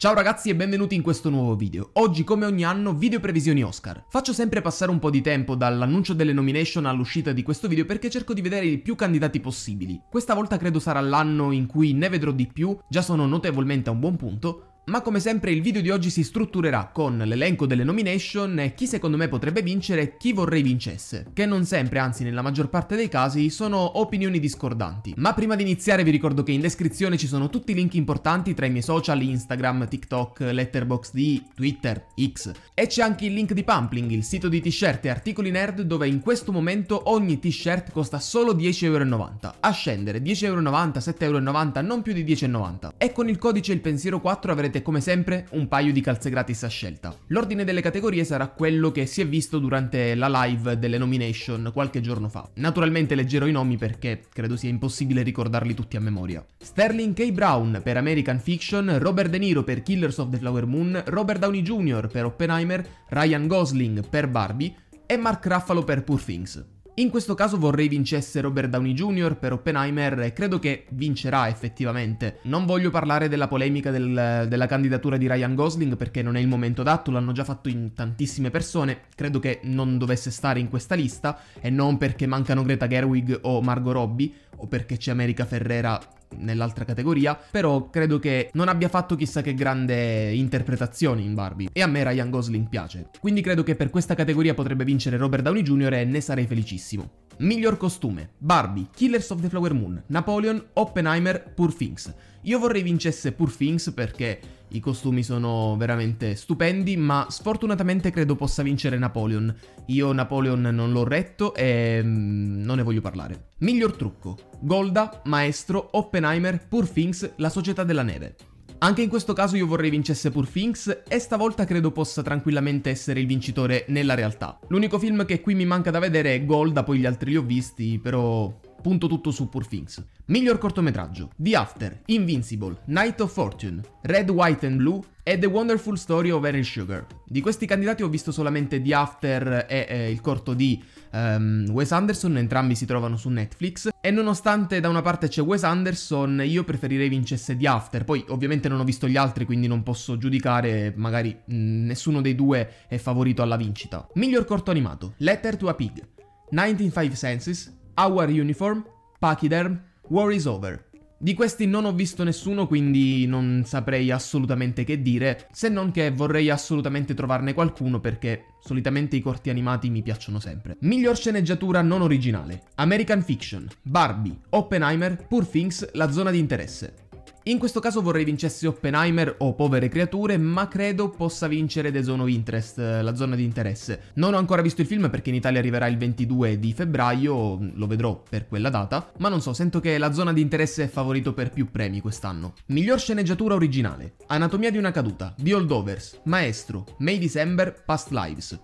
Ciao ragazzi e benvenuti in questo nuovo video. Oggi come ogni anno video previsioni Oscar. Faccio sempre passare un po' di tempo dall'annuncio delle nomination all'uscita di questo video perché cerco di vedere i più candidati possibili. Questa volta credo sarà l'anno in cui ne vedrò di più, già sono notevolmente a un buon punto, ma come sempre il video di oggi si strutturerà con l'elenco delle nomination e chi secondo me potrebbe vincere e chi vorrei vincesse, che non sempre, anzi nella maggior parte dei casi, sono opinioni discordanti. Ma prima di iniziare vi ricordo che in descrizione ci sono tutti i link importanti tra i miei social Instagram, TikTok, Letterboxd, Twitter, X. E c'è anche il link di Pumpling, il sito di t-shirt e articoli nerd dove in questo momento ogni t-shirt costa solo 10,90€. A scendere 10,90€, 7,90€, non più di 10,90€. E con il codice il pensiero 4 avrete avrete come sempre un paio di calze gratis a scelta. L'ordine delle categorie sarà quello che si è visto durante la live delle nomination qualche giorno fa. Naturalmente leggerò i nomi perché credo sia impossibile ricordarli tutti a memoria. Sterling K. Brown per American Fiction, Robert De Niro per Killers of the Flower Moon, Robert Downey Jr. per Oppenheimer, Ryan Gosling per Barbie e Mark Ruffalo per Poor Things. In questo caso vorrei vincesse Robert Downey Jr. per Oppenheimer e credo che vincerà effettivamente. Non voglio parlare della polemica del, della candidatura di Ryan Gosling perché non è il momento adatto, l'hanno già fatto in tantissime persone, credo che non dovesse stare in questa lista e non perché mancano Greta Gerwig o Margot Robbie o perché c'è America Ferrera nell'altra categoria, però credo che non abbia fatto chissà che grande interpretazione in Barbie e a me Ryan Gosling piace. Quindi credo che per questa categoria potrebbe vincere Robert Downey Jr. e ne sarei felicissimo. Miglior costume: Barbie, Killers of the Flower Moon, Napoleon, Oppenheimer, Poor Things. Io vorrei vincesse Poor Things perché i costumi sono veramente stupendi, ma sfortunatamente credo possa vincere Napoleon. Io Napoleon non l'ho retto e mm, non ne voglio parlare. Miglior trucco: Golda, Maestro, Oppenheimer, Poor Things, La Società della Neve. Anche in questo caso io vorrei vincesse Poor Things e stavolta credo possa tranquillamente essere il vincitore nella realtà. L'unico film che qui mi manca da vedere è Golda, poi gli altri li ho visti, però punto tutto su Poor Things. Miglior cortometraggio: The After, Invincible, Night of Fortune, Red, White and Blue e The Wonderful Story of Errol Sugar. Di questi candidati ho visto solamente The After e eh, il corto di um, Wes Anderson, entrambi si trovano su Netflix. E nonostante da una parte c'è Wes Anderson, io preferirei vincesse The After. Poi ovviamente non ho visto gli altri, quindi non posso giudicare, magari mm, nessuno dei due è favorito alla vincita. Miglior corto animato: Letter to a Pig, 195 Senses, Our Uniform, Pachyderm, War is Over. Di questi non ho visto nessuno, quindi non saprei assolutamente che dire, se non che vorrei assolutamente trovarne qualcuno perché solitamente i corti animati mi piacciono sempre. Miglior sceneggiatura non originale: American Fiction, Barbie, Oppenheimer, Poor Things, La zona di interesse. In questo caso vorrei vincesse Oppenheimer o Povere Creature, ma credo possa vincere The Zone of Interest, la zona di interesse. Non ho ancora visto il film perché in Italia arriverà il 22 di febbraio, lo vedrò per quella data, ma non so, sento che la zona di interesse è favorito per più premi quest'anno. Miglior sceneggiatura originale: Anatomia di una caduta, The Holdovers, Maestro, May December, Past Lives.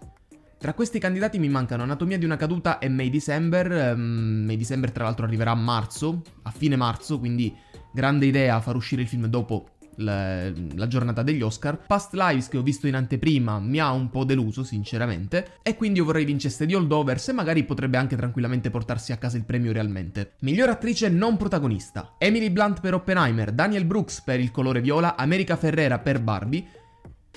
Tra questi candidati mi mancano Anatomia di una caduta e May December. Um, May December tra l'altro arriverà a marzo, a fine marzo, quindi grande idea far uscire il film dopo la, la, giornata degli Oscar. Past Lives che ho visto in anteprima mi ha un po' deluso, sinceramente. E quindi io vorrei vincesse di Holdovers e magari potrebbe anche tranquillamente portarsi a casa il premio realmente. Miglior attrice non protagonista: Emily Blunt per Oppenheimer, Daniel Brooks per Il colore viola, America Ferrera per Barbie.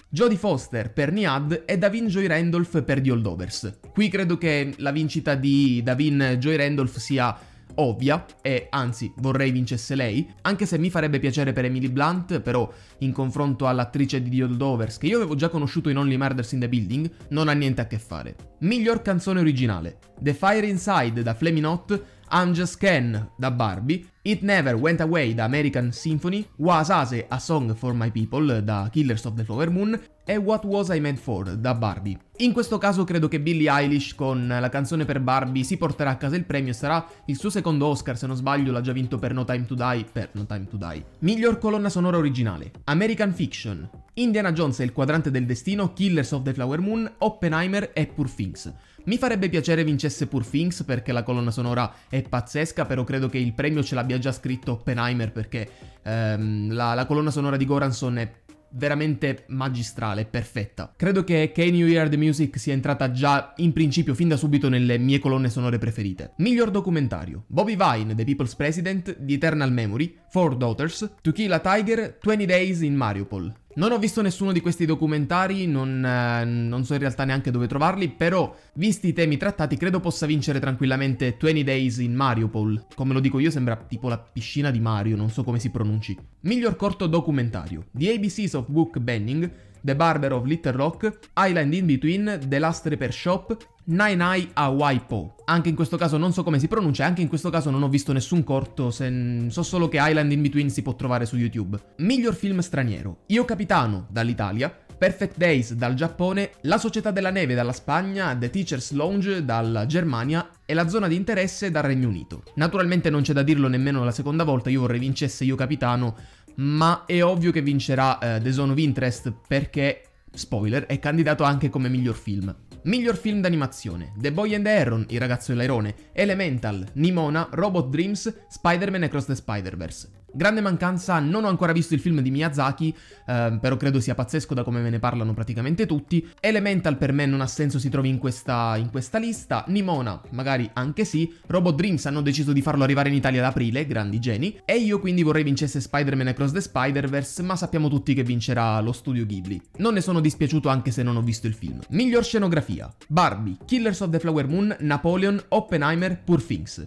Jodie Foster per Niad e Davin Joy Randolph per The Holdovers. Qui credo che la vincita di Davin Joy Randolph sia ovvia e anzi vorrei vincesse lei, anche se mi farebbe piacere per Emily Blunt, però in confronto all'attrice di The Holdovers che io avevo già conosciuto in Only Murders in the Building, non ha niente a che fare. Miglior canzone originale: The Fire Inside da Flaming Hot, I'm Just Ken da Barbie, It Never Went Away da American Symphony, Was Ase A Song for My People da Killers of the Flower Moon e What Was I Made For da Barbie. In questo caso credo che Billie Eilish con la canzone per Barbie si porterà a casa il premio e sarà il suo secondo Oscar, se non sbaglio l'ha già vinto per No Time to Die, per No Time to Die. Miglior colonna sonora originale: American Fiction, Indiana Jones e il quadrante del destino, Killers of the Flower Moon, Oppenheimer e Poor Things. Mi farebbe piacere vincesse Poor Things perché la colonna sonora è pazzesca, però credo che il premio ce l'abbia già scritto Oppenheimer perché ehm, la, la colonna sonora di Goranson è veramente magistrale, perfetta. Credo che Can You Hear the Music sia entrata già in principio fin da subito nelle mie colonne sonore preferite. Miglior documentario: Bobby Vine, The People's President, The Eternal Memory, Four Daughters, To Kill a Tiger, 20 Days in Mariupol. Non ho visto nessuno di questi documentari, non, eh, non, so in realtà neanche dove trovarli, però visti i temi trattati credo possa vincere tranquillamente 20 Days in Mariupol. Come lo dico io sembra tipo la piscina di Mario, non so come si pronunci. Miglior corto documentario. The ABCs of Book Banning, The Barber of Little Rock, Island in Between, The Last Repair Shop, Nine Eye a Waipo. Anche in questo caso non so come si pronuncia, anche in questo caso non ho visto nessun corto, se... so solo che Island in Between si può trovare su YouTube. Miglior film straniero. Io Capitano, dall'Italia. Perfect Days dal Giappone, La Società della Neve dalla Spagna, The Teacher's Lounge dalla Germania e La Zona di Interesse dal Regno Unito. Naturalmente non c'è da dirlo nemmeno la seconda volta, io vorrei vincesse Io Capitano, ma è ovvio che vincerà uh, The Zone of Interest perché, spoiler, è candidato anche come miglior film. Miglior film d'animazione: The Boy and Aaron, Il ragazzo dell'airone, Elemental, Nimona, Robot Dreams, Spider-Man Across the Spider-Verse. Grande mancanza, non ho ancora visto il film di Miyazaki, eh, però credo sia pazzesco da come me ne parlano praticamente tutti. Elemental per me non ha senso si trovi in questa, in questa lista, Nimona magari anche sì, Robot Dreams hanno deciso di farlo arrivare in Italia ad aprile, grandi geni, e io quindi vorrei vincesse Spider-Man Across the Spider-Verse, ma sappiamo tutti che vincerà lo studio Ghibli. Non ne sono dispiaciuto anche se non ho visto il film. Miglior scenografia, Barbie, Killers of the Flower Moon, Napoleon, Oppenheimer, Poor Things.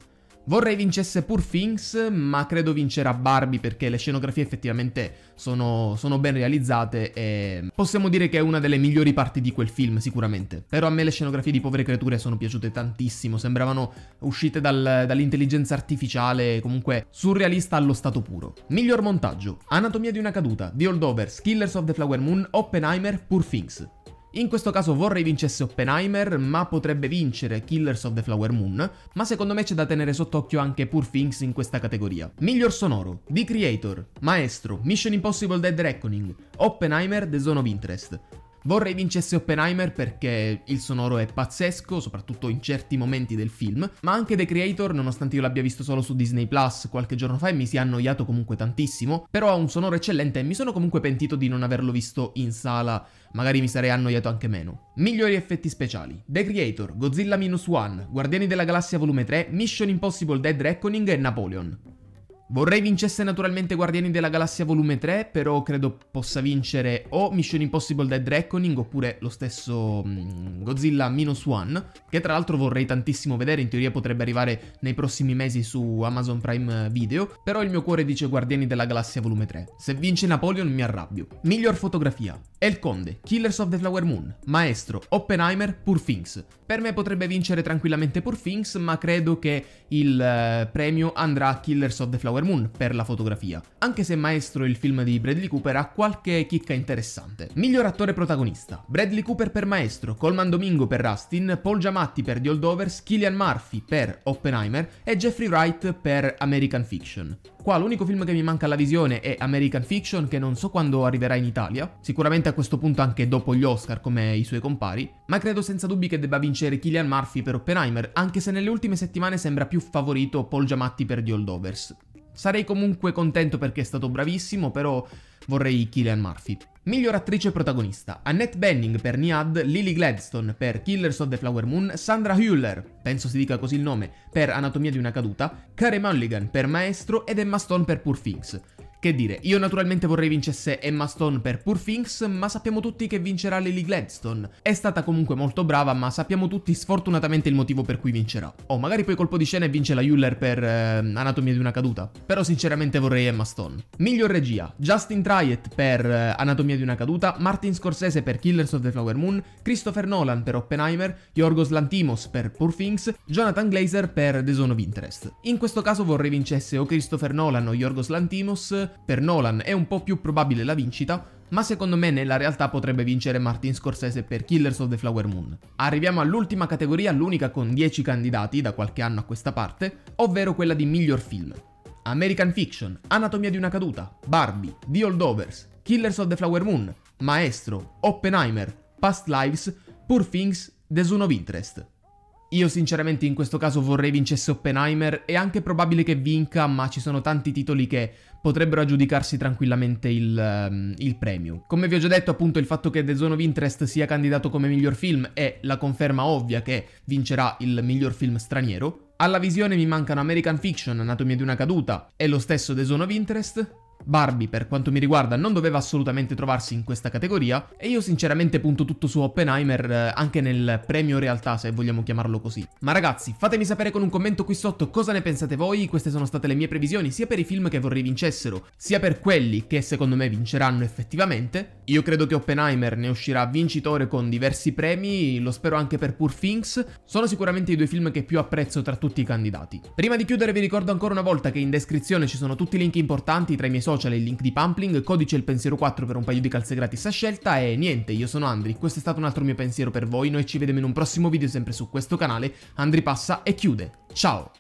Vorrei vincesse Poor Things, ma credo vincerà Barbie perché le scenografie effettivamente sono, sono, ben realizzate e possiamo dire che è una delle migliori parti di quel film, sicuramente. Però a me le scenografie di Povere Creature sono piaciute tantissimo, sembravano uscite dal, dall'intelligenza artificiale, comunque surrealista allo stato puro. Miglior montaggio, Anatomia di una caduta, The Holdovers, Killers of the Flower Moon, Oppenheimer, Poor Things. In questo caso vorrei vincesse Oppenheimer, ma potrebbe vincere Killers of the Flower Moon, ma secondo me c'è da tenere sott'occhio anche Poor Things in questa categoria. Miglior sonoro, The Creator, Maestro, Mission Impossible Dead Reckoning, Oppenheimer, The Zone of Interest. Vorrei vincesse Oppenheimer perché il sonoro è pazzesco, soprattutto in certi momenti del film, ma anche The Creator, nonostante io l'abbia visto solo su Disney Plus qualche giorno fa e mi sia annoiato comunque tantissimo, però ha un sonoro eccellente e mi sono comunque pentito di non averlo visto in sala, magari mi sarei annoiato anche meno. Migliori effetti speciali: The Creator, Godzilla Minus One, Guardiani della Galassia Volume 3, Mission Impossible Dead Reckoning e Napoleon. Vorrei vincesse naturalmente Guardiani della Galassia Volume 3, però credo possa vincere o Mission Impossible Dead Reckoning oppure lo stesso mm, Godzilla Minus One, che tra l'altro vorrei tantissimo vedere, in teoria potrebbe arrivare nei prossimi mesi su Amazon Prime Video, però il mio cuore dice Guardiani della Galassia Volume 3. Se vince Napoleon mi arrabbio. Miglior fotografia. El Conde, Killers of the Flower Moon, Maestro, Oppenheimer, Poor Things. Per me potrebbe vincere tranquillamente Poor Things, ma credo che il uh, premio andrà a Killers of the Flower Power Moon per la fotografia, anche se Maestro il film di Bradley Cooper ha qualche chicca interessante. Miglior attore protagonista: Bradley Cooper per Maestro, Colman Domingo per Rustin, Paul Giamatti per The Holdovers, Killian Murphy per Oppenheimer e Jeffrey Wright per American Fiction. Qua l'unico film che mi manca alla visione è American Fiction che non so quando arriverà in Italia, sicuramente a questo punto anche dopo gli Oscar come i suoi compari, ma credo senza dubbi che debba vincere Killian Murphy per Oppenheimer, anche se nelle ultime settimane sembra più favorito Paul Giamatti per The Holdovers. Sarei comunque contento perché è stato bravissimo, però vorrei Killian Murphy. Miglior attrice protagonista: Annette Benning per Niad, Lily Gladstone per Killers of the Flower Moon, Sandra Hüller, penso si dica così il nome, per Anatomia di una caduta, Carey Mulligan per Maestro ed Emma Stone per Poor Things. Che dire, io naturalmente vorrei vincesse Emma Stone per Poor Things, ma sappiamo tutti che vincerà Lily Gladstone. È stata comunque molto brava, ma sappiamo tutti sfortunatamente il motivo per cui vincerà. O oh, magari poi colpo di scena e vince la Euler per eh, Anatomia di una caduta. Però sinceramente vorrei Emma Stone. Miglior regia: Justin Triet per eh, Anatomia di una caduta, Martin Scorsese per Killers of the Flower Moon, Christopher Nolan per Oppenheimer, Yorgos Lantimos per Poor Things, Jonathan Glazer per The Zone of Interest. In questo caso vorrei vincesse o Christopher Nolan o Yorgos Lantimos per Nolan è un po' più probabile la vincita, ma secondo me nella realtà potrebbe vincere Martin Scorsese per Killers of the Flower Moon. Arriviamo all'ultima categoria, l'unica con 10 candidati da qualche anno a questa parte, ovvero quella di miglior film. American Fiction, Anatomia di una caduta, Barbie, The Holdovers, Killers of the Flower Moon, Maestro, Oppenheimer, Past Lives, Poor Things, The Zone of Interest. Io sinceramente in questo caso vorrei vincesse Oppenheimer, è anche probabile che vinca, ma ci sono tanti titoli che potrebbero aggiudicarsi tranquillamente il, um, il, premio. Come vi ho già detto, appunto, il fatto che The Zone of Interest sia candidato come miglior film è la conferma ovvia che vincerà il miglior film straniero. Alla visione mi mancano American Fiction, Anatomia di una caduta e lo stesso The Zone of Interest. Barbie, per quanto mi riguarda, non doveva assolutamente trovarsi in questa categoria e io sinceramente punto tutto su Oppenheimer eh, anche nel premio realtà, se vogliamo chiamarlo così. Ma ragazzi, fatemi sapere con un commento qui sotto cosa ne pensate voi, queste sono state le mie previsioni sia per i film che vorrei vincessero, sia per quelli che secondo me vinceranno effettivamente. Io credo che Oppenheimer ne uscirà vincitore con diversi premi, lo spero anche per Poor Things, sono sicuramente i due film che più apprezzo tra tutti i candidati. Prima di chiudere vi ricordo ancora una volta che in descrizione ci sono tutti i link importanti tra i miei social e il link di Pumpling, codice il pensiero 4 per un paio di calze gratis a scelta e niente, io sono Andri, questo è stato un altro mio pensiero per voi, noi ci vediamo in un prossimo video sempre su questo canale, Andri passa e chiude. Ciao!